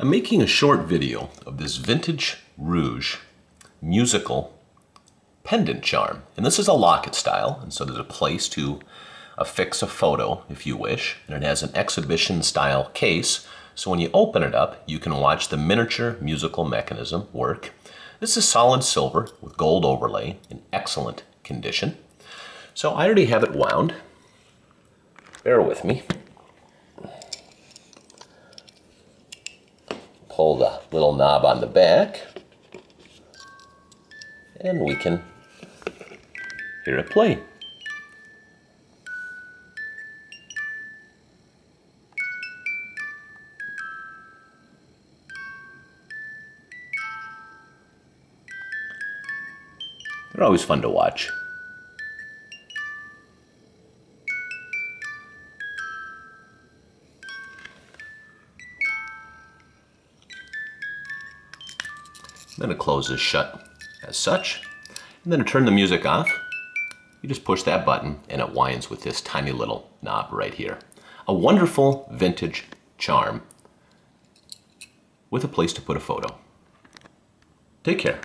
I'm making a short video of this vintage Reuge musical pendant charm. And this is a locket style, and so there's a place to affix a photo if you wish. And it has an exhibition style case, so when you open it up, you can watch the miniature musical mechanism work. This is solid silver with gold overlay in excellent condition. So I already have it wound. Bear with me. Pull the little knob on the back and we can hear it play. They're always fun to watch. Then it closes shut as such. And then to turn the music off, you just push that button and it winds with this tiny little knob right here. A wonderful vintage charm with a place to put a photo. Take care.